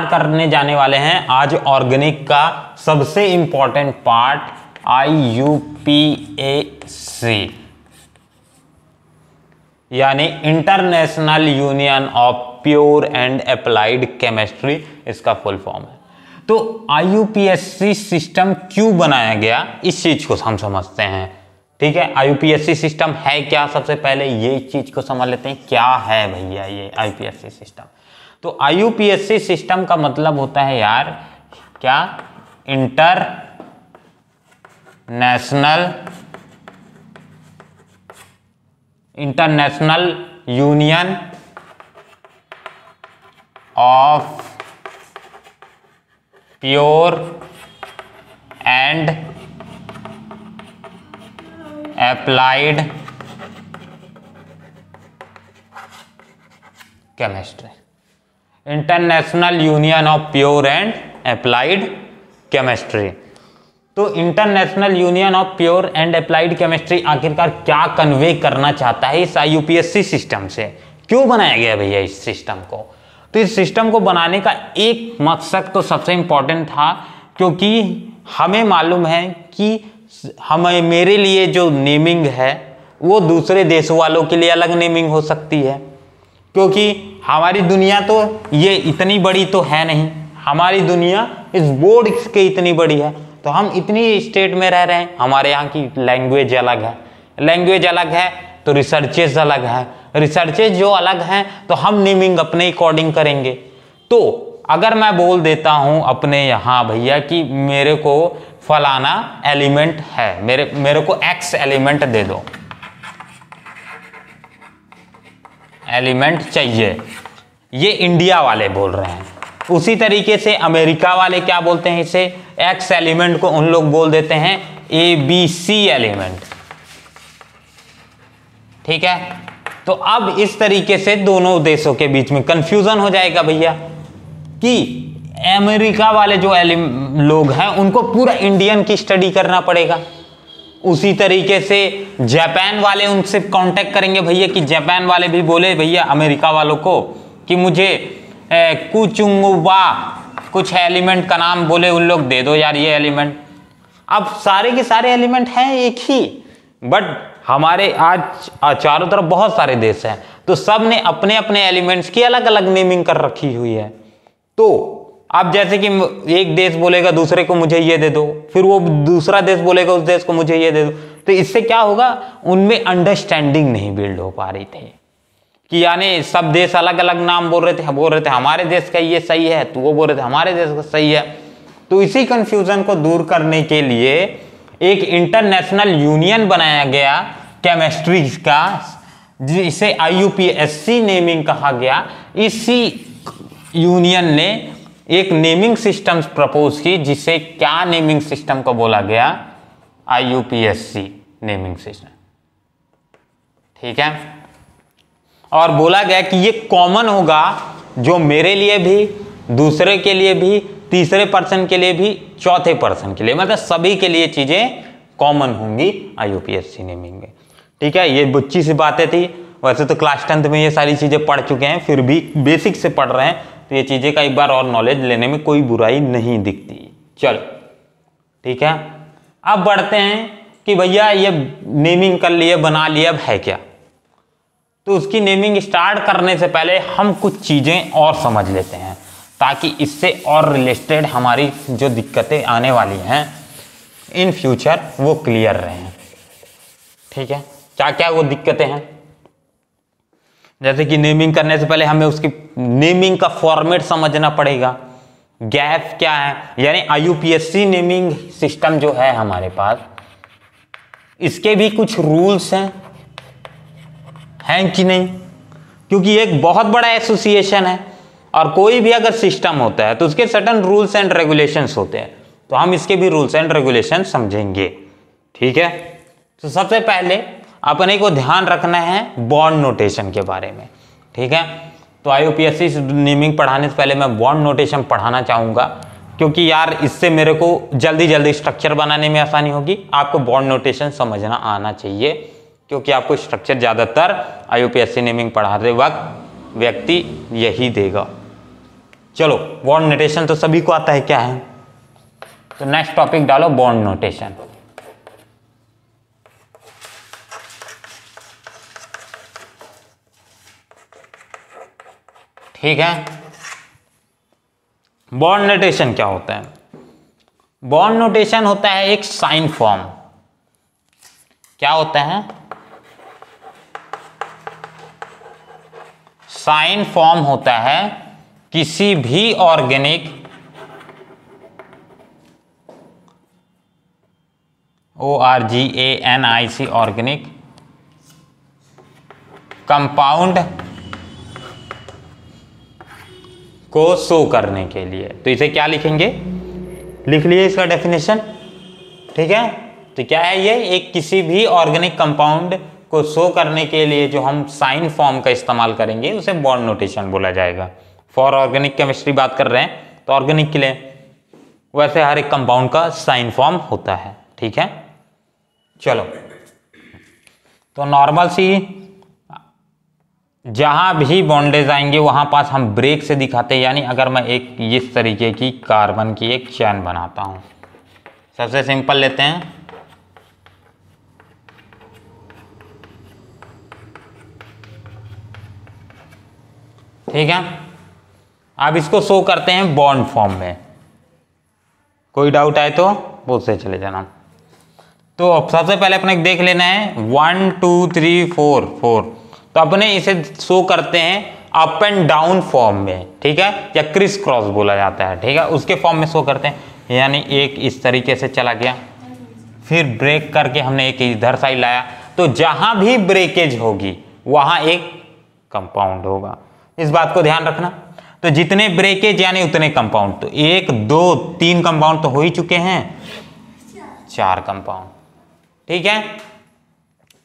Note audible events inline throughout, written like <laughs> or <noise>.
करने जाने वाले हैं आज ऑर्गेनिक का सबसे important part I U P A C यानी international union of pure and applied chemistry इसका फुल फॉर्म है। तो आईयूपीएससी सिस्टम क्यों बनाया गया? इस चीज़ को हम समझते हैं। ठीक है? आईयूपीएससी सिस्टम है क्या? सबसे पहले ये चीज़ को समझ लेते हैं। क्या है भैया ये आईयूपीएससी सिस्टम तो आईयूपीएससी सिस्टम का मतलब होता है यार, क्या? International international union of pure and applied chemistry international union of pure and applied chemistry तो international union of pure and applied chemistry आखिरकार क्या कन्वे करना चाहता है इस आईयूपीएससी सिस्टम से? क्यों बनाया गया भैया इस सिस्टम को? तो इस सिस्टम को बनाने का एक मकसद तो सबसे इंपॉर्टेंट था, क्योंकि हमें मालूम है कि हमें, मेरे लिए जो नेमिंग है, वो दूसरे देशों वालों के लिए अलग नेमिंग हो सकती है। क्योंकि हमारी दुनिया तो ये इतनी बड़ी तो है नहीं। हमारी दुनिया इस बोर्ड के इतनी बड़ी है। तो हम इतनी स्टेट में रह रहे हैं। हमारे यहाँ की लैंग्वेज अलग है। लैंग्वेज अलग है तो रिसर्चेज अलग है। रिसर्चेज जो अलग हैं तो हम नेमिंग अपने अकॉर्डिंग करेंगे। तो अगर मैं बोल देता हूँ अपने यहाँ, भैया, कि मेरे को फलाना एलिमेंट है, मेरे मेरे को एक्स एलिमेंट दे दो। एलिमेंट चाहिए। ये इंडिया वाले बोल रहे हैं। उसी तरीके से अमेरिका वाले क्या बोलते हैं इसे? एक्स एलिमेंट को उन लोग बोल देते हैं। A B C element. ठीक है? तो अब इस तरीके से दोनों देशों के बीच में कंफ्यूजन हो जाएगा भैया कि अमेरिका वाले जो लोग हैं, उनको पूरा इंडियन की स्टडी करना पड़ेगा। उसी तरीके से जापान वाले उनसे कांटेक्ट करेंगे भैया कि जापान वाले भी बोले, भैया, अमेरिका वालों को कि मुझे कुचुंगुबा कुछ एलिमेंट का नाम बोले, उन लोग दे दो यार ये एलिमेंट। अब सारे के सारे एलिमेंट हैं एक ही, बट हमारे आज चारों तरफ़ बहुत सारे देश हैं तो सबने अपने अपने एलिमेंट्स की अलग अलग नेमिंग कर रखी हुई है। तो अब जैसे कि एक देश बोलेगा, दूसरे को मुझे ये दे दो, फिर वो दूसरा देश बोलेगा, उस देश को मुझे ये दे दो। तो इससे क्या होगा? उनमें अंडरस्टैंडिंग नहीं बिल्ड हो पा रही थी। कि यानी सब देश अलग अलग नाम बोल रहे थे बोल रहे थे, हमारे देश का ये सही है तो वो बोल रहे थे, हमारे देश का सही है। तो इसी कंफ्यूजन को दूर करने के लिए एक इंटरनेशनल यूनियन बनाया गया केमिस्ट्री का, जिसे आईयूपीएससी नेमिंग कहा गया। इसी यूनियन ने एक नेमिंग सिस्टम प्रपोज की, जिसे क्या नेमिंग सिस्टम को बोला गया? आईयूपीएससी नेमिंग सिस्टम ठीक है? और बोला गया कि ये कॉमन होगा जो मेरे लिए भी, दूसरे के लिए भी, तीसरे पर्सन के लिए भी, चौथे पर्सन के लिए। मतलब सभी के लिए चीज़ें कॉमन होंगी आईयूपीएससी नेमिंग में। ठीक है? ये बुच्ची सी बातें थी। वैसे तो क्लास टेंथ में ये सारी चीज़ें पढ़ चुके हैं, फिर भी बेसिक से पढ़ रहे हैं। तो ये चीज़ें का एक बार और नॉलेज लेने में कोई बुराई नहीं दिखती। चलो, ठीक है? अब बढ़ते हैं कि भैया ये नेमिंग कर लिए, बना लिए, अब है क्या? तो उसकी नेमिंग स्टार्ट करने से पहले हम कुछ चीज़ें और समझ लेते हैं, ताकि इससे और रिलेटेड हमारी जो दिक्कतें आने वाली हैं इन फ्यूचर वो क्लियर रहें। ठीक है? क्या क्या वो दिक्कतें हैं? जैसे कि नेमिंग करने से पहले हमें उसकी नेमिंग का फॉर्मेट समझना पड़ेगा। गैप क्या है? यानी आईयूपीएससी नेमिंग सिस्टम जो है हमारे पास, इसके भी कुछ रूल्स हैं। हैं कि नहीं? क्योंकि एक बहुत बड़ा एसोसिएशन है और कोई भी अगर सिस्टम होता है तो उसके सटन रूल्स एंड रेगुलेशंस होते हैं। तो हम इसके भी रूल्स एंड रेगुलेशन समझेंगे। ठीक है? तो सबसे पहले अपने को ध्यान रखना है बॉन्ड नोटेशन के बारे में, ठीक है? तो आई नेमिंग पढ़ाने से पहले मैं बॉन्ड नोटेशन पढ़ाना चाहूँगा, क्योंकि यार इससे मेरे को जल्दी जल्दी स्ट्रक्चर बनाने में आसानी होगी। आपको बॉन्ड नोटेशन समझना आना चाहिए, क्योंकि आपको स्ट्रक्चर ज़्यादातर आई नेमिंग पढ़ाते वक्त व्यक्ति यही देगा। चलो, बॉन्ड नोटेशन तो सभी को आता है, क्या है? तो नेक्स्ट टॉपिक डालो, बॉन्ड नोटेशन। ठीक है? बॉन्ड नोटेशन क्या होता है? बॉन्ड नोटेशन होता है एक साइन फॉर्म क्या होता है? साइन फॉर्म होता है किसी भी organic O R G A N I C organic compound को शो करने के लिए। तो इसे क्या लिखेंगे? लिख लिए इसका डेफिनेशन ठीक है? तो क्या है ये? एक किसी भी ऑर्गेनिक कंपाउंड को शो करने के लिए जो हम साइन फॉर्म का इस्तेमाल करेंगे, उसे बॉन्ड नोटेशन बोला जाएगा। फॉर ऑर्गेनिक केमिस्ट्री बात कर रहे हैं तो ऑर्गेनिक के लिए वैसे हर एक कंपाउंड का साइन फॉर्म होता है। ठीक है? चलो। तो नॉर्मल सी जहाँ भी बॉन्डेज आएँगे, वहाँ पास हम ब्रेक से दिखाते हैं। यानी अगर मैं एक इस तरीके की कार्बन की एक चैन बनाता हूँ। सबसे सिंपल लेते हैं। ठीक है? अब इसको शो करते हैं बॉन्ड फॉर्म में। कोई डाउट आए तो वो से चले जाना। तो सबसे पहले अपने देख लेना है। One two three four four तो अपने इसे शो करते हैं अप एंड डाउन फॉर्म में, ठीक है? या क्रिस क्रॉस बोला जाता है, ठीक है? उसके फॉर्म में शो करते हैं। यानी एक इस तरीके से चला गया। फिर ब्रेक करके हमने एक इधर साइड लाया। तो जहाँ भी ब्रेकेज होगी, वहाँ एक कंपाउंड होगा। इस बात को ध्यान रखना। तो जितने ब्रेकेज यानी उतने कंपाउंड तो एक, दो, तीन कंपाउंड तो हो ही चुके हैं। चार कंपाउंड ठीक है?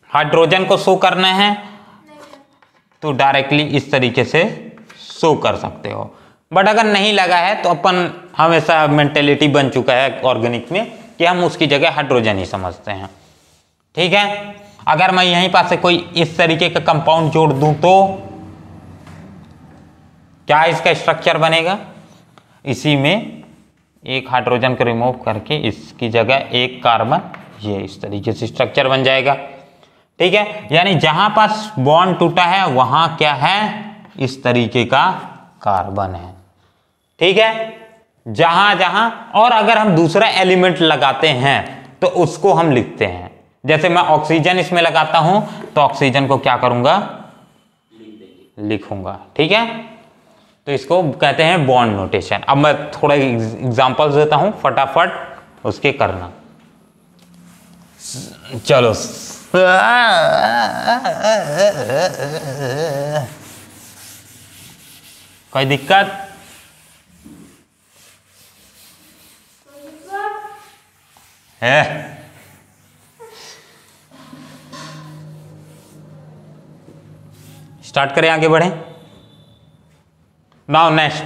हाइड्रोजन को शो करना है। तो डायरेक्टली इस तरीके से शो कर सकते हो। बट अगर नहीं लगा है तो अपन हमेशा मेंटेलिटी बन चुका है ऑर्गेनिक में कि हम उसकी जगह हाइड्रोजन ही समझते हैं। ठीक है? अगर मैं यहीं पास से कोई इस तरीके का कंपाउंड जोड़ दूँ तो क्या इसका स्ट्रक्चर बनेगा? इसी में एक हाइड्रोजन को रिमूव करके इसकी जगह एक कार्बन ये इस तरीके से स्ट्रक्चर बन जाएगा। ठीक है? यानी जहाँ पास बॉन्ड टूटा है, वहाँ क्या है? इस तरीके का कार्बन है। ठीक है? जहाँ जहाँ, और अगर हम दूसरा एलिमेंट लगाते हैं तो उसको हम लिखते हैं। जैसे मैं ऑक्सीजन इसमें लगाता हूँ तो ऑक्सीजन को क्या करूँगा? लिखूँगा। ठीक है? तो इसको कहते हैं बॉन्ड नोटेशन अब मैं थोड़ा एग्जांपल्स देता हूँ, फटाफट उसके करना। चलो। कोई दिक्कत? है? स्टार्ट करें आगे बढ़े। Now next.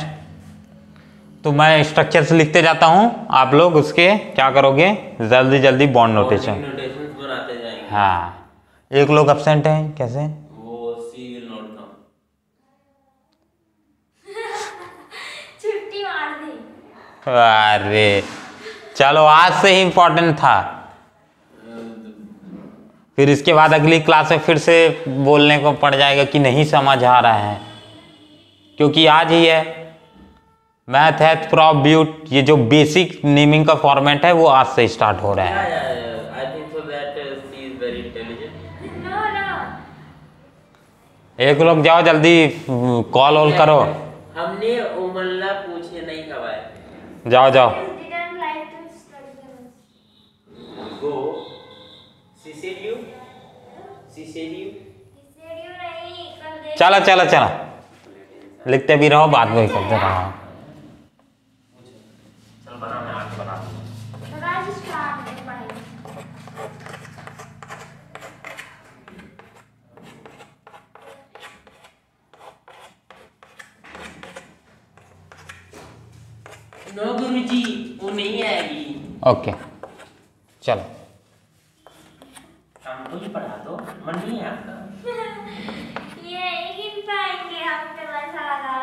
तो मैं स्ट्रक्चर से लिखते जाता हूँ। आप लोग उसके क्या करोगे? जल्दी जल्दी बॉन्ड नोटेशन हाँ। एक लोग अपसेंट हैं कैसे? वो सी विल नॉट कम छुट्टी मार दी। अरे चलो आज से ही इम्पोर्टेंट था। फिर इसके बाद अगली क्लास में फिर से बोलने को पड़ जाएगा कि नहीं समझ आ रहा है। क्योंकि आज ही है। मैथ हैथ प्रॉप ब्यूट ये जो बेसिक नेमिंग का फॉर्मेट है वो आज से स्टार्ट हो रहा है। एक लोग जाओ जल्दी कॉल ऑल करो। हमने उमल्ला पूछे नहीं हवाए जाओ जाओ। गो सिसेलियू सिसेलियू चलो चलो चलो। लिखते भी रहो बाद में करते रहो राज स्टार्ट है पढ़ाई नो गुरुजी वो नहीं आएगी। ओके चलो। हमको ही पढ़ा दो। मन नहीं है आपका? <laughs> ये गिन पाएँगे हम तो ऐसा लगा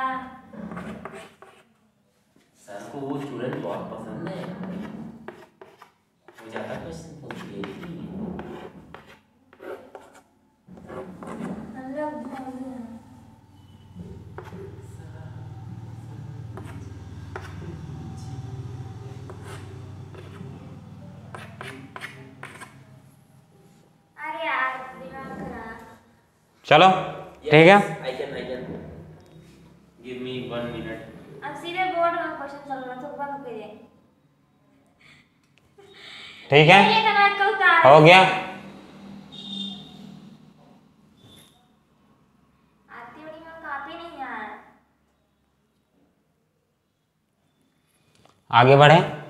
को वो स्टूडेंट बहुत पसंद है वो ज़्यादा क्वेश्चन पूछती है हम लोग घूम रहे हैं। अरे यार दिमाग खराब चलो ठीक है I can I can give me one minute अब सीधे बोर्ड में क्वेश्चन चल रहा तो बंद करिए ठीक है? ये करना हो गया। नहीं आगे बढ़े।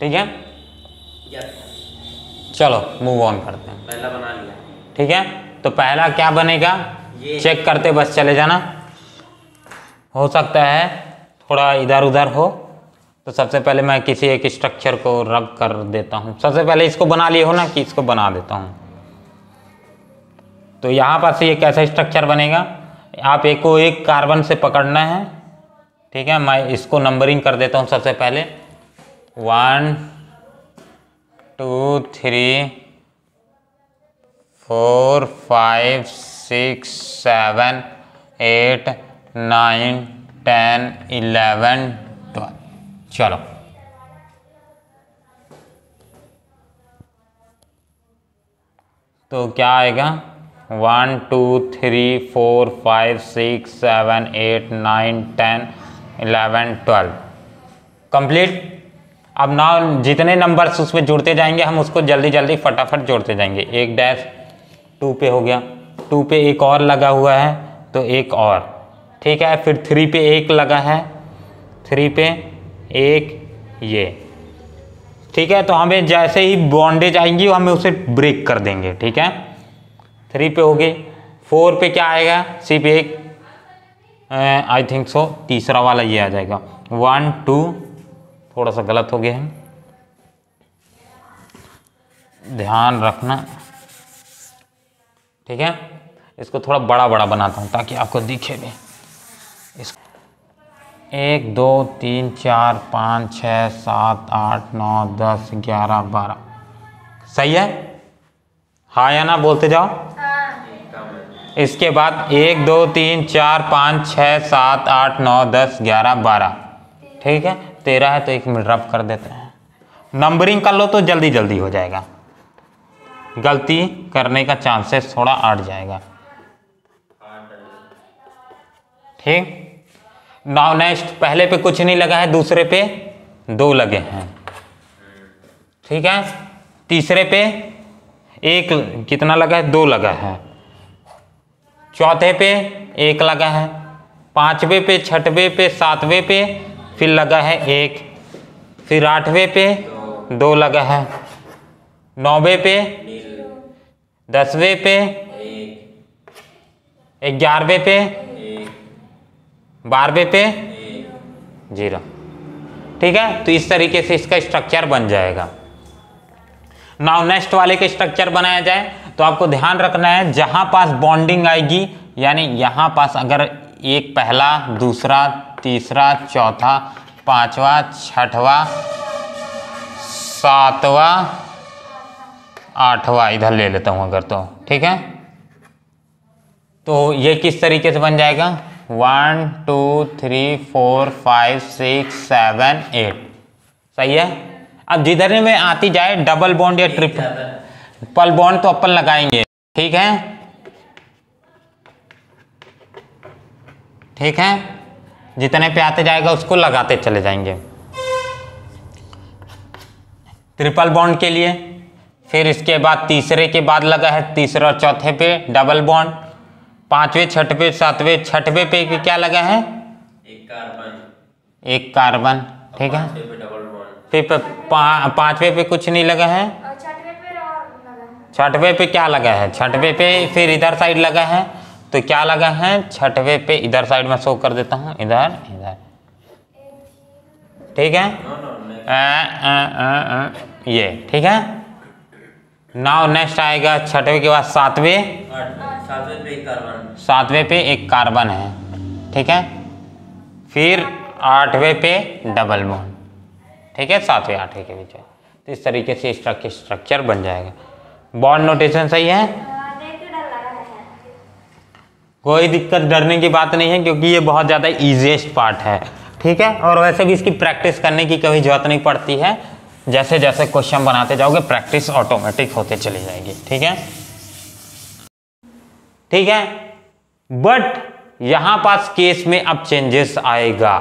ठीक है? यस चलो मूव ऑन करते हैं। पहला बना लिया। ठीक है? तो पहला क्या बनेगा? ये। चेक करते बस चले जाना। हो सकता है थोड़ा इधर उधर हो। तो सबसे पहले मैं किसी एक स्ट्रक्चर को रब कर देता हूँ। सबसे पहले इसको बना लिए हो ना कि इसको बना देता हूँ। तो यहाँ पर से ये कैसा स्ट्रक्चर बनेगा? आप एक को एक कार्बन से पकड़ना है। ठीक है? मैं इसको नंबरिंग कर देता हूँ सबसे पहले। One two three four five six seven eight nine ten eleven twelve चलो। तो क्या आएगा? One two three four five six seven eight nine ten eleven twelve complete अब ना जितने नंबर्स उसमें जुड़ते जाएँगे, हम उसको जल्दी जल्दी फटाफट जोड़ते जाएँगे। एक डैश टू पे हो गया। टू पे एक और लगा हुआ है तो एक और। ठीक है, फिर थ्री पे एक लगा है। थ्री पे एक ये। ठीक है तो हमें जैसे ही बॉन्डेज आएँगी, हमें उसे ब्रेक कर देंगे। ठीक है? थ्री पे हो गई। फोर पे क्या आएगा? सिर्फ़ एक आई थिंक सो तीसरा वाला ये आ जाएगा। वन टू थोड़ा सा गलत हो गया है। ध्यान रखना। ठीक है? इसको थोड़ा बड़ा बड़ा बनाता हूँ ताकि आपको दिखे भी। इस एक दो तीन चार पाँच छः सात आठ नौ दस ग्यारह बारह। सही है? हाँ या ना बोलते जाओ? हाँ। इसके बाद एक दो तीन चार पाँच छः सात आठ नौ दस ग्यारह बारह। ठीक है? तेरह है तो एक मिनट रब कर देते हैं। नंबरिंग कर लो तो जल्दी जल्दी हो जाएगा। गलती करने का चांसेस थोड़ा अट जाएगा। ठीक? नाउ नेक्स्ट पहले पे कुछ नहीं लगा है, दूसरे पे दो लगे हैं। ठीक है? तीसरे पे एक कितना लगा है? दो लगा है। चौथे पे एक लगा है। पांचवे पे, छठवे पे, सातवें पे फिर लगा है एक, फिर आठवें पे, दो लगा है, नौवे पे, दसवें पे, ग्यारहवें पे, बारहवें पे, ज़ीरो। ठीक है? तो इस तरीके से इसका स्ट्रक्चर बन जाएगा। नाउ नेक्स्ट वाले का स्ट्रक्चर बनाया जाए तो आपको ध्यान रखना है, जहाँ पास बॉन्डिंग आएगी, यानी यहाँ पास अगर एक पहला, दूसरा तीसरा चौथा पांचवा छठवा सातवा आठवा। इधर ले लेता हूँ अगर तो ठीक है? तो ये किस तरीके से बन जाएगा? One two three four five six seven eight सही है? अब जिधर में आती जाए डबल बॉन्ड या ट्रिपल पल बॉन्ड तो अपन लगाएँगे ठीक है? ठीक है? जितने पे आते जाएगा उसको लगाते चले जाएँगे। ट्रिपल बॉन्ड के लिए फिर इसके बाद तीसरे के बाद लगा है तीसरे और चौथे पे डबल बॉन्ड पाँचवें छठवें सातवें छठवें पे क्या लगा है? एक कार्बन एक कार्बन ठीक है। पाँचवें पे फिर पाँचवें पे कुछ नहीं लगा है। छठवे पे और लगा है। छठवें पे क्या लगा है? छठवे पे फिर इधर साइड लगा है। तो क्या लगा है? छठवे पे इधर साइड में शो कर देता हूँ। इधर इधर। ठीक है? अ, अ, अ, ये ठीक है? नाउ नेक्स्ट आएगा छठवे के बाद सातवें। सातवें पे एक कार्बन है। ठीक है? फिर आठवें पे डबल बॉन्ड ठीक है? सातवें आठवें के बीच में। तो इस तरीके से स्ट्रक्चर बन जाएगा। बॉन्ड नोटेशन सही है? कोई दिक्कत, डरने की बात नहीं है, क्योंकि ये बहुत ज़्यादा ईजिएस्ट पार्ट है। ठीक है? और वैसे भी इसकी प्रैक्टिस करने की कभी ज़रूरत नहीं पड़ती है। जैसे जैसे क्वेश्चन बनाते जाओगे प्रैक्टिस ऑटोमेटिक होते चली जाएगी। ठीक है? ठीक है? बट यहाँ पास केस में अब चेंजेस आएगा।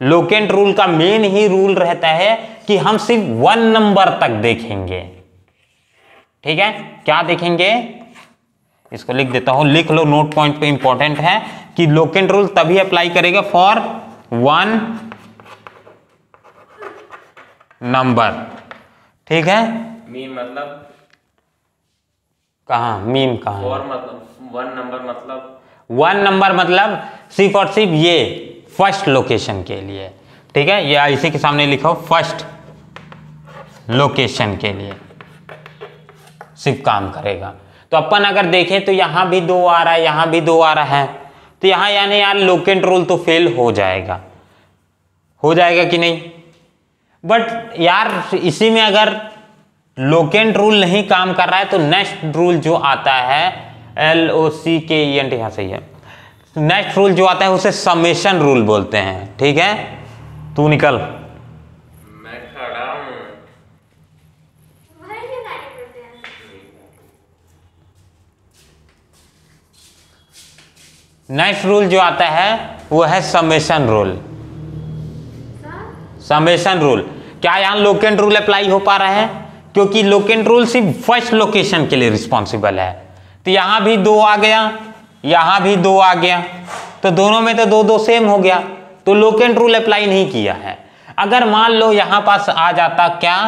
लोकेंट रूल का मेन ही रूल रहता है कि हम सिर्फ़ वन नंबर तक देखेंगे। ठीक है? क्या देखेंगे? इसको लिख देता हूँ लिख लो नोट पॉइंट पे इंपॉर्टेंट है कि लोकेंट रूल तभी अप्लाई करेगा फॉर वन नंबर ठीक है? मीन मतलब? कहा? मीम कहा? और मतलब वन नंबर मतलब? वन नंबर मतलब सिर्फ़ और सिर्फ़ ये फ़र्स्ट लोकेशन के लिए। ठीक है? या इसी के सामने लिखो फ़र्स्ट लोकेशन के लिए। सिर्फ़ काम करेगा। तो अपन अगर देखें तो यहाँ भी दो आ रहा है, यहाँ भी दो आ रहा है। तो यहाँ यानी यार लोकेंट रूल तो फेल हो जाएगा। हो जाएगा कि नहीं? बट यार इसी में अगर लोकेंट रूल नहीं काम कर रहा है तो नेक्स्ट रूल जो आता है एल ओ सी के ई एन टी यहाँ सही है। नेक्स्ट रूल जो आता है, उसे समेशन रूल बोलते हैं। ठीक है? तू निकल मैं खड़ा हूँ वही के गाने करते हैं नेक्स्ट रूल जो आता है, वो है समेशन रूल समेशन रूल क्या यहाँ लोकेंट रूल अप्लाई हो पा रहा है? क्योंकि लोकेंट रूल सिर्फ़ फ़र्स्ट लोकेशन के लिए रिस्पॉन्सिबल है. तो यहाँ भी दो आ गया, यहाँ भी दो आ गया. तो दोनों में तो दो दो सेम हो गया. तो लोकेंट रूल अप्लाई नहीं किया है. अगर मान लो यहाँ पास आ जाता क्या?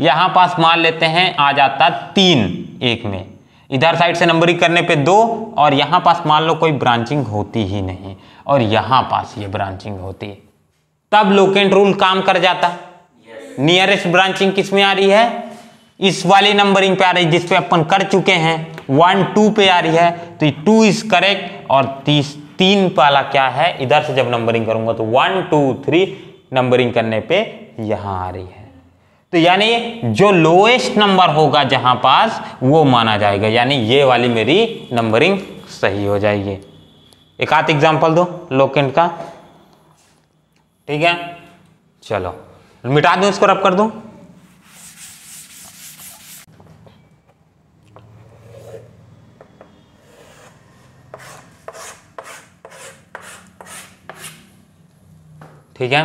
यहाँ पास मान लेते हैं, आ जाता तीन एक में. इधर साइड से नंबरिंग करने पे दो और यहाँ पास मान लो कोई ब्रांचिंग होती ही नहीं और यहाँ पास ये ब्रांचिंग होती। है तब लोकेंट रूल काम कर जाता। नियरेस्ट ब्रांचिंग किसमें आ रही है? इस वाली नंबरिंग पे आ रही है जिसपे अपन कर चुके हैं। वन टू पे आ रही है तो टू इज़ करेक्ट और तीस तीन वाला क्या है? इधर से जब नंबरिंग करूँगा तो वन टू थ्री नंबरिंग करने पे यहाँ आ रही है। तो यानी जो लोएस्ट नंबर होगा जहाँ पास, वो माना जाएगा। यानी ये वाली मेरी नंबरिंग सही हो जाएगी। एक आध एग्ज़ाम्पल दो लोकेंट का। ठीक है? चलो, मिटा दूँ इसको रब कर दूँ? ठीक है?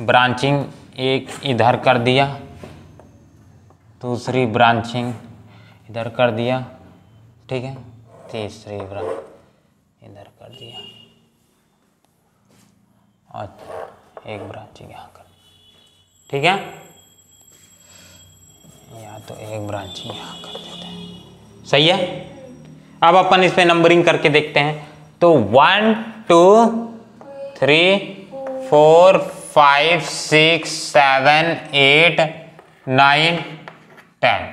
ब्रांचिंग एक इधर कर दिया, दूसरी ब्रांचिंग इधर कर दिया, ठीक है? तीसरी ब्रांच इधर कर दिया। और एक ब्रांचिंग यहाँ कर, ठीक है? या तो एक ब्रांचिंग यहाँ कर देते हैं। सही है? अब अपन इस पे नंबरिंग करके देखते हैं। तो one two three four five six seven eight nine ten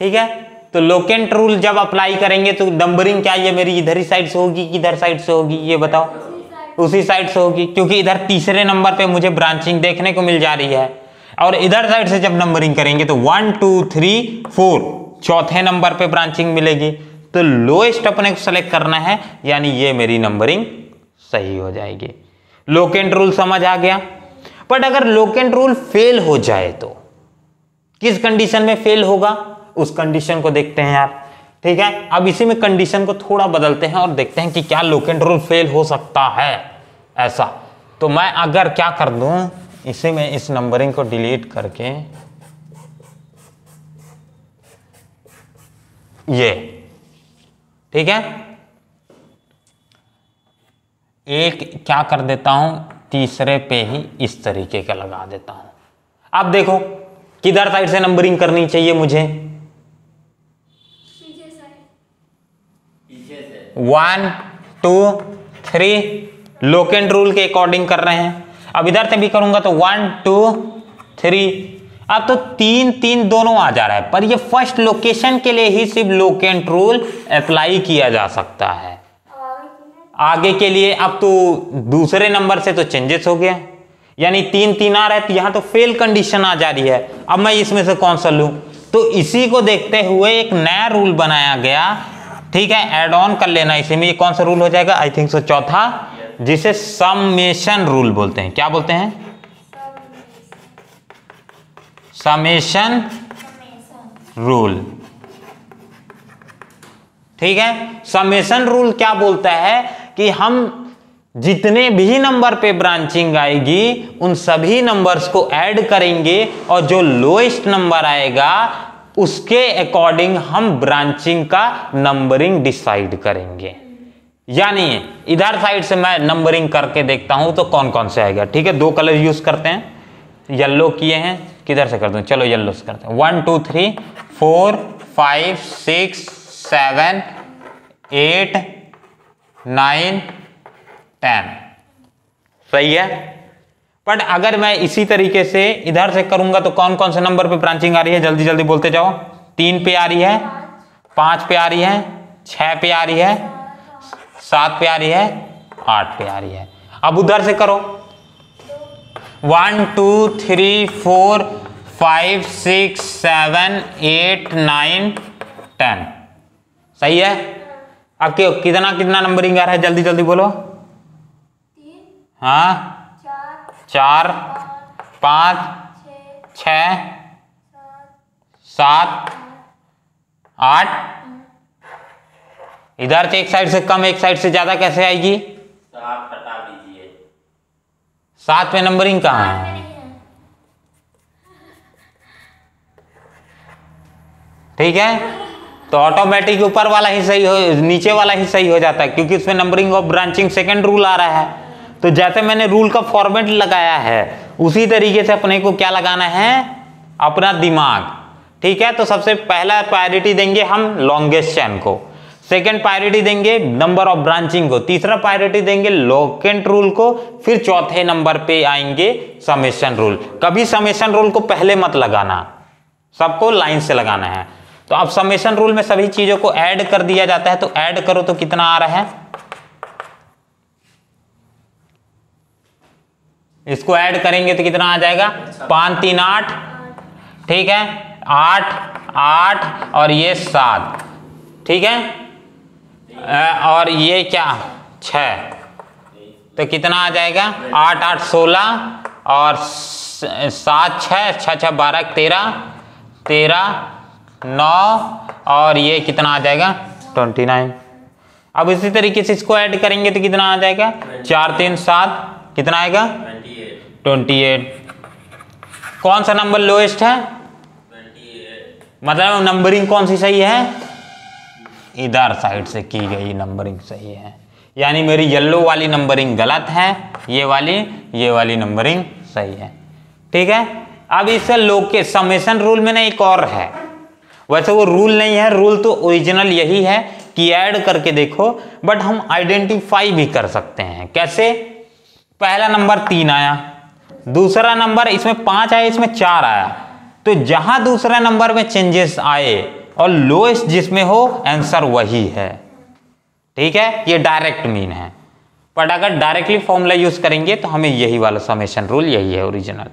ठीक है? तो लोकेंट रूल जब अप्लाई करेंगे तो नंबरिंग क्या ये मेरी इधर ही साइड से होगी कि इधर साइड से होगी? ये बताओ। उसी साइड से होगी, क्योंकि इधर तीसरे नंबर पे मुझे ब्रांचिंग देखने को मिल जा रही है। और इधर साइड से जब नंबरिंग करेंगे तो वन टू थ्री फोर चौथे नंबर पे ब्रांचिंग मिलेगी। तो लोएस्ट अपने को सेलेक्ट करना है, यानी ये मेरी नंबरिंग सही हो जाएगी। लोक एंड रूल समझ आ गया। बट अगर लोक एंड रूल फेल हो जाए तो किस कंडीशन में फेल होगा? उस कंडीशन को देखते हैं आप। ठीक है? अब इसी में कंडीशन को थोड़ा बदलते हैं और देखते हैं कि क्या लोक एंड रूल फेल हो सकता है। ऐसा। तो मैं अगर क्या कर दू? इसी में इस नंबरिंग को डिलीट करके, ये। ठीक है? एक क्या कर देता हूँ? तीसरे पे ही इस तरीके का लगा देता हूँ। अब देखो, किधर साइड से नंबरिंग करनी चाहिए मुझे? One two three locant rule के अकॉर्डिंग कर रहे हैं। अब इधर से भी करूँगा तो वन टू थ्री अब तो तीन तीन दोनों आ जा रहा है, पर ये फ़र्स्ट लोकेशन के लिए ही सिर्फ़ लोकेंट रूल अप्लाई किया जा सकता है। आगे के लिए अब तो दूसरे नंबर से तो चेंजेस हो गया। यानी तीन तीन आ रहा है तो यहाँ तो फेल कंडीशन आ जा रही है। अब मैं इसमें से कौन सा लूँ? तो इसी को देखते हुए एक नया रूल बनाया गया। ठीक है एड ऑन कर लेना, इसी में ये कौन सा रूल हो जाएगा? आई थिंक सो चौथा, जिसे समेशन रूल बोलते हैं। क्या बोलते हैं? समेशन रूल ठीक है समेशन रूल क्या बोलता है? कि हम जितने भी नंबर पे ब्रांचिंग आएगी, उन सभी नंबर्स को ऐड करेंगे और जो लोएस्ट नंबर आएगा, उसके अकॉर्डिंग हम ब्रांचिंग का नंबरिंग डिसाइड करेंगे। यानी इधर साइड से मैं नंबरिंग करके देखता हूँ तो कौन कौन से आएगा? ठीक है, दो कलर यूज़ करते हैं। येल्लो किए हैं, किधर से करते हैं चलो येल्लो से करते हैं। One two three four five six seven eight nine ten. सही है। बट अगर मैं इसी तरीके से इधर से करूँगा तो कौन कौन से नंबर पे ब्रांचिंग आ रही है? जल्दी जल्दी बोलते जाओ। तीन पे आ रही है पाँच पे आ रही है छह पे आ रही है सात पे आ रही है आठ पे आ रही है। अब उधर से करो। One two three four five six seven eight nine ten सही है? अब क्यों कितना कितना नंबरिंग आ रहा है? जल्दी जल्दी बोलो। तीन हाँ? चार पाँच छ सात सात आठ। इधर से एक साइड से कम एक साइड से ज़्यादा कैसे आएगी? तो हटा दीजिए। सात में नंबरिंग कहाँ है। ठीक है? तो ऑटोमेटिक ऊपर वाला ही सही हो, नीचे वाला ही सही हो जाता है, क्योंकि उसमें नंबरिंग और ब्रांचिंग सेकंड रूल आ रहा है। तो जैसे मैंने रूल का फॉर्मेट लगाया है, उसी तरीके से अपने को क्या लगाना है? अपना दिमाग। ठीक है? तो सबसे पहला प्रायोरिटी देंगे हम लॉन्गेस्ट चैन को। सेकेंड प्रायोरिटी देंगे नंबर ऑफ़ ब्रांचिंग को। तीसरा प्रायोरिटी देंगे लोकेंट रूल को। फिर चौथे नंबर पे आएँगे समेशन रूल कभी समेशन रूल को पहले मत लगाना। सबको लाइन से लगाना है। तो अब समेशन रूल में सभी चीज़ों को ऐड कर दिया जाता है तो ऐड करो तो कितना आ रहा है? इसको ऐड करेंगे तो कितना आ जाएगा? पाँच, तीन, आठ। ठीक है? आठ आठ और ये सात। ठीक है? और ये क्या? छ तो कितना आ जाएगा? आठ आठ, सोलह और सात छः छः बारह, तेरह। तेरह नौ और ये कितना आ जाएगा? Twenty nine. अब इसी तरीके से इसको ऐड करेंगे तो कितना आ जाएगा? चार तीन सात। कितना आएगा? Twenty eight. कौन सा नंबर लोएस्ट है? मतलब नंबरिंग कौन सी सही है? इधर साइड से की गई नंबरिंग सही है। यानी मेरी येलो वाली नंबरिंग गलत है ये वाली ये वाली नंबरिंग सही है। ठीक है? अब इस लोग के समेशन रूल में ना एक और है। वैसे वो रूल नहीं है रूल तो ओरिजिनल यही है कि ऐड करके देखो बट हम आइडेंटिफाई भी कर सकते हैं। कैसे? पहला नंबर तीन आया, दूसरा नंबर इसमें पाँच आया, इसमें चार आया। तो जहाँ दूसरा नंबर में चेंजेस आए और लोएस्ट जिसमें हो आंसर वही है। ठीक है? ये डायरेक्ट मीन है। बट अगर डायरेक्टली फॉर्मूला यूज़ करेंगे तो हमें यही वाला समेशन रूल यही है ओरिजिनल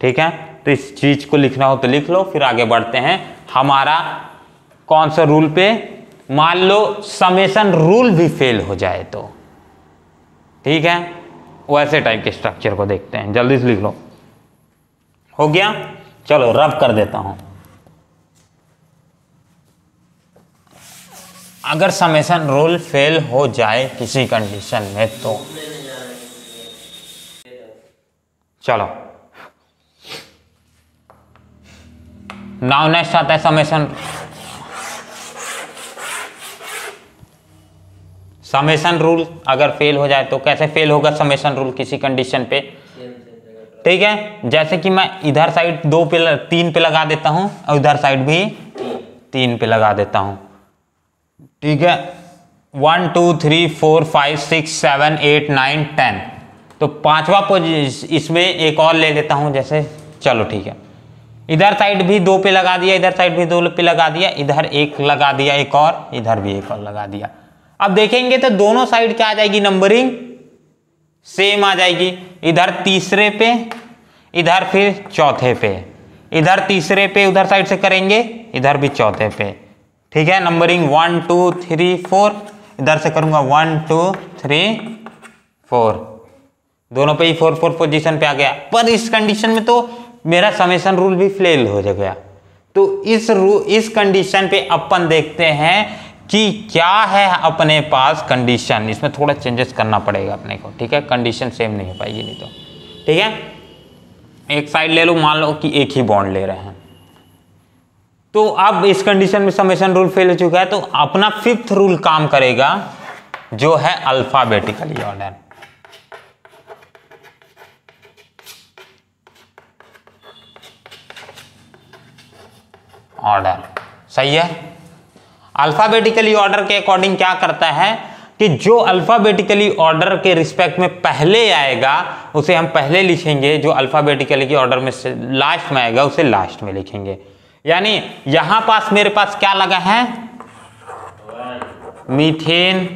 ठीक है? तो इस चीज़ को लिखना हो तो लिख लो, फिर आगे बढ़ते हैं। हमारा कौन सा रूल पे? मान लो समेशन रूल भी फेल हो जाए तो। ठीक है? वैसे टाइप के स्ट्रक्चर को देखते हैं। जल्दी से लिख लो। हो गया? चलो, रब कर देता हूँ। अगर समेशन रूल फेल हो जाए किसी कंडीशन में तो। चलो। नाउ नेक्स्ट आता है समेशन समेशन रूल अगर फेल हो जाए तो कैसे फेल होगा समेशन रूल किसी कंडीशन पे? ठीक है? जैसे कि मैं इधर साइड दो पे तीन पे लगा देता हूँ और इधर साइड भी तीन पे लगा देता हूँ। ठीक है? One two three four five six seven eight nine ten तो पांचवा पोजिश इसमें एक और ले लेता हूँ जैसे चलो ठीक है। इधर साइड भी दो पे लगा दिया, इधर साइड भी दो पे लगा दिया, इधर एक लगा दिया एक और, इधर भी एक और लगा दिया। अब देखेंगे तो दोनों साइड क्या आ जाएगी? नंबरिंग सेम आ जाएगी। इधर तीसरे पे, इधर फिर चौथे पे। इधर तीसरे पे उधर साइड से करेंगे, इधर भी चौथे पे। ठीक है? Numbering one two three four इधर से करूँगा वन टू थ्री फोर दोनों पे ही फोर फोर पोजीशन पे आ गया। पर इस कंडीशन में तो मेरा समेसन रूल भी फेल हो गया। तो इस रू इस कंडीशन पे अपन देखते हैं कि क्या है अपने पास कंडीशन इसमें थोड़ा चेंजेस करना पड़ेगा अपने को, ठीक है? कंडीशन सेम नहीं हो पाएगी, नहीं तो। ठीक है? एक साइड ले लो, मान लो कि एक ही बॉन्ड ले रहे हैं। तो अब इस कंडीशन में समेशन रूल फेल हो चुका है तो अपना फिफ्थ रूल काम करेगा, जो है अल्फाबेटिकली ऑर्डर ऑर्डर सही है? अल्फाबेटिकली ऑर्डर के अकॉर्डिंग क्या करता है कि जो अल्फाबेटिकली ऑर्डर के रिस्पेक्ट में पहले आएगा, उसे हम पहले लिखेंगे, जो अल्फाबेटिकली के ऑर्डर में लास्ट में आएगा, उसे लास्ट में लिखेंगे। यानी यहाँ पास मेरे पास क्या लगा है? मीथेन।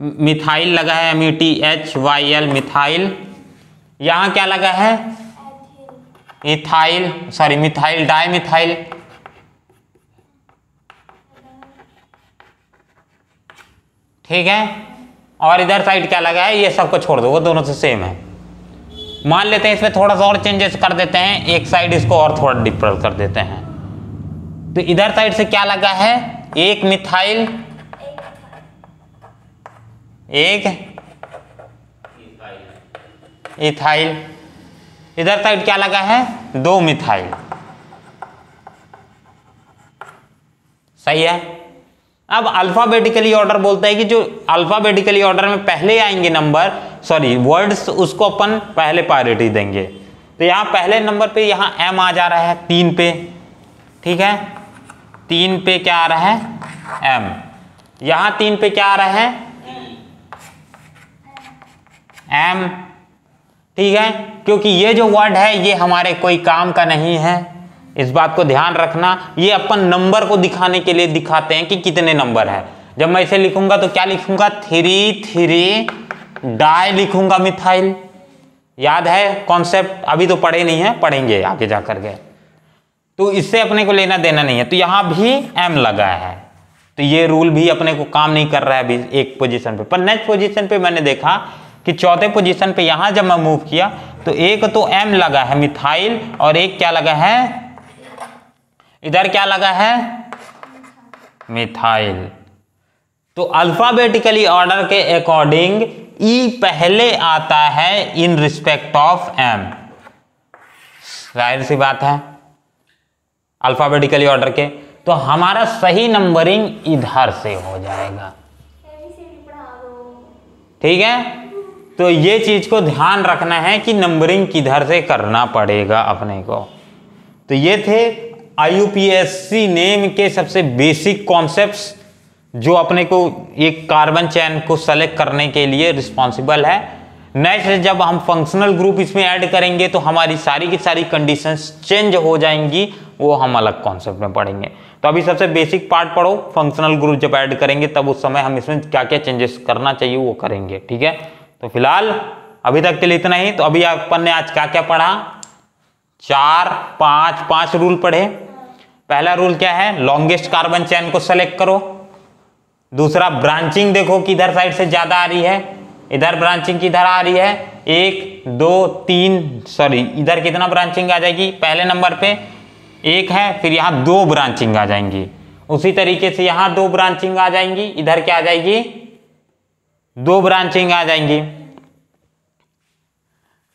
मिथाइल लगा है M T H Y L methyl. यहाँ क्या लगा है? Ethyl sorry methyl dimethyl ठीक है? और इधर साइड क्या लगा है? ये सबको छोड़ दो, वो दोनों से सेम है। मान लेते हैं, इसमें थोड़ा सा और चेंजेस कर देते हैं। एक साइड इसको और थोड़ा डिफर कर देते हैं। तो इधर साइड से क्या लगा है? एक मिथाइल। एक। इथाइल। इधर साइड क्या लगा है? दो मिथाइल सही है? अब अल्फाबेटिकली ऑर्डर बोलता है कि जो अल्फाबेटिकली ऑर्डर में पहले आएँगे नंबर सॉरी वर्ड्स उसको अपन पहले प्रायोरिटी देंगे। तो यहाँ पहले नंबर पे यहाँ एम आ जा रहा है तीन पे। ठीक है? तीन पे क्या आ रहा है? एम यहाँ तीन पे क्या आ रहा है? एम ठीक है? क्योंकि ये जो वर्ड है, ये हमारे कोई काम का नहीं है। इस बात को ध्यान रखना। ये अपन नंबर को दिखाने के लिए दिखाते हैं कि कितने नंबर है। जब मैं इसे लिखूँगा तो क्या लिखूँगा? थ्री थ्री डाई लिखूँगा मिथाइल। याद है कॉन्सेप्ट अभी तो पढ़े नहीं है, पढ़ेंगे आगे जा करके तो इससे अपने को लेना देना नहीं है। तो यहाँ भी एम लगा है। तो ये रूल भी अपने को काम नहीं कर रहा है अभी एक पोजीशन पे। पर नेक्स्ट पोजीशन पे मैंने देखा कि चौथे पोजीशन पे यहाँ जब मैं मूव किया तो एक तो एम लगा है मिथाइल और एक क्या लगा है? इधर क्या लगा है? मिथाइल तो अल्फाबेटिकली ऑर्डर के अकॉर्डिंग ई पहले आता है इन रिस्पेक्ट ऑफ़ एम ज़ाहिर सी बात है। अल्फाबेटिकली ऑर्डर के तो हमारा सही नंबरिंग इधर से हो जाएगा। ठीक है? तो ये चीज़ को ध्यान रखना है कि नंबरिंग किधर से करना पड़ेगा अपने को। तो ये थे आईयूपीएससी नेम के सबसे बेसिक कॉन्सेप्ट्स जो अपने को एक कार्बन चैन को सेलेक्ट करने के लिए रिस्पॉन्सिबल है। नेक्स्ट जब हम फंक्शनल ग्रुप इसमें ऐड करेंगे तो हमारी सारी की सारी कंडीशंस चेंज हो जाएँगी, वो हम अलग कॉन्सेप्ट में पढ़ेंगे। तो अभी सबसे बेसिक पार्ट पढ़ो फंक्शनल ग्रुप जब ऐड करेंगे, तब उस समय हम इसमें क्या क्या चेंजेस करना चाहिए, वो करेंगे, ठीक है? तो फ़िलहाल, अभी तक के लिए इतना ही। तो अभी अपन ने आज क्या क्या पढ़ा? चार, पाँच पाँच रूल पढ़े। पहला रूल क्या है? लॉन्गेस्ट कार्बन चैन को सेलेक्ट करो। दूसरा ब्रांचिंग देखो कि इधर साइड से ज़्यादा आ रही है। इधर ब्रांचिंग किधर आ रही है? एक, दो, तीन सॉरी इधर कितना ब्रांचिंग आ जाएगी? पहले नंबर पे। एक है, फिर यहाँ दो ब्रांचिंग आ जाएँगी। उसी तरीके से यहाँ दो ब्रांचिंग आ जाएँगी। इधर क्या आ जाएगी? दो ब्रांचिंग आ जाएँगी।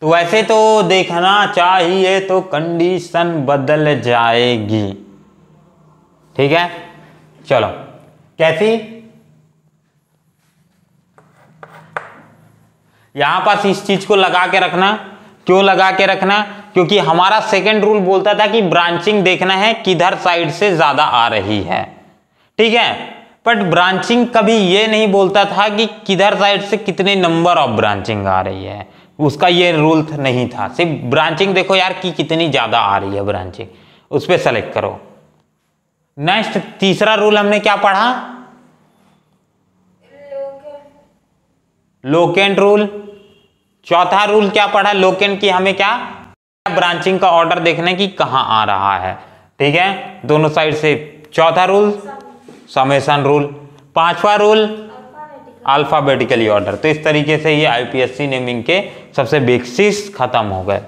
तो वैसे तो देखना चाहिए तो कंडीशन बदल जाएगी। ठीक है? चलो, कैसी? यहाँ पास इस चीज़ को लगा के रखना। क्यों लगा के रखना? क्योंकि हमारा सेकंड रूल बोलता था कि ब्रांचिंग देखना है किधर साइड से ज़्यादा आ रही है। ठीक है? बट ब्रांचिंग कभी ये नहीं बोलता था कि किधर साइड से कितने नंबर ऑफ़ ब्रांचिंग आ रही है। उसका ये रूल नहीं था। सिर्फ़ ब्रांचिंग देखो यार कि कितनी ज़्यादा आ रही है ब्रांचिंग उस पर सेलेक्ट करो। नेक्स्ट तीसरा रूल हमने क्या पढ़ा? लोकेंट रूल चौथा रूल क्या पढ़ा? लोकेंट की हमें क्या? ब्रांचिंग का ऑर्डर देखना कि कहाँ आ रहा है। ठीक है? दोनों साइड से चौथा रूल समेशन रूल। पांचवा रूल अल्फाबेटिकली ऑर्डर तो इस तरीके से ये आईपीएससी नेमिंग के सबसे बेसिक्स खत्म हो गए।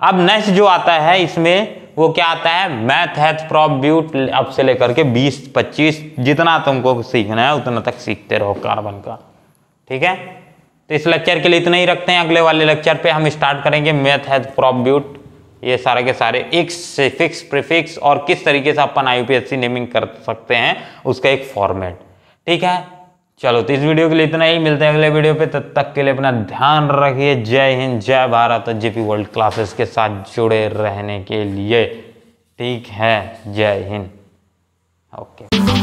अब नेक्स्ट जो आता है, इसमें वो क्या आता है? मैथ हैथ प्रॉब्यूट अब से लेकर के 20 25 जितना तुमको सीखना है, उतना तक सीखते रहो कार्बन का। ठीक है? तो इस लेक्चर के लिए इतना ही रखते हैं। अगले वाले लेक्चर पे हम स्टार्ट करेंगे। मैथ हैथ प्रॉब्यूट ये सारे के सारे एक फिक्स प्रीफिक्स और किस तरीके से अपन आईपीएससी नेमिंग कर सकते हैं, उसका एक फॉर्मेट ठीक है? चलो तो इस वीडियो के लिए इतना ही। मिलते हैं अगले वीडियो पे। तब तक के लिए अपना ध्यान रखिए। जय हिंद, जय भारत। और जेपी वर्ल्ड क्लासेस के साथ जुड़े रहने के लिए। ठीक है? जय हिंद। ओके।